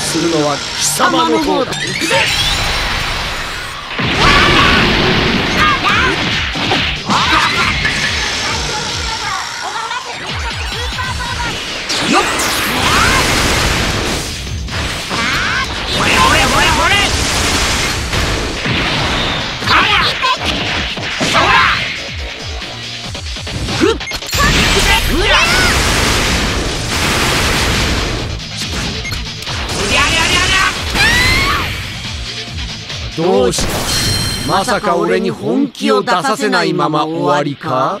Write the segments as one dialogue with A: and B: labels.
A: するのは貴様の方だ。どうした？まさか俺に本気を出させないまま終わりか？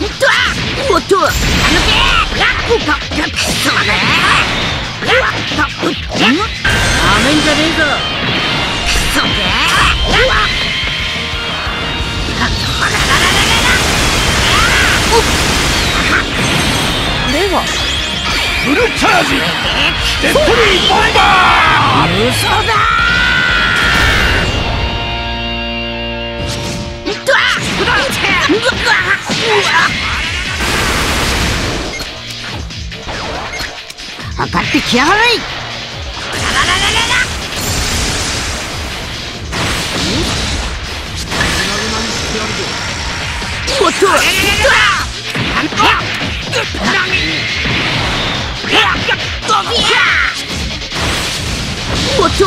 A: おっと上がってきやがれおっとやめんじゃねえぞでは
B: フルチャージ!デッドリーボンバー!
A: 嘘だ上がってきやがれ。おっと。おっと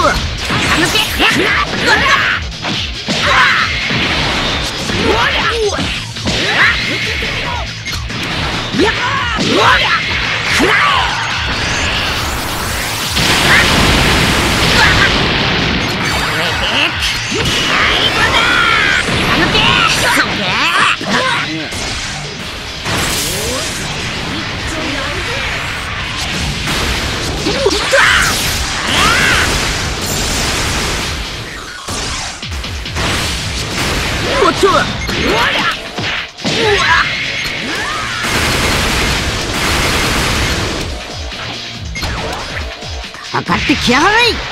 A: おかかってきやがれ！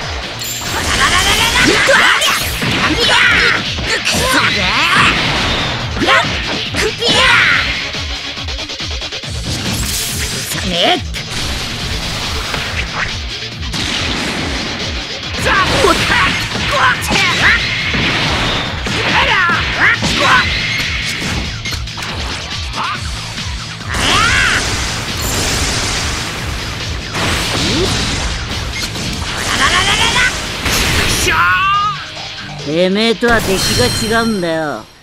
A: てめえとは敵が違うんだよ。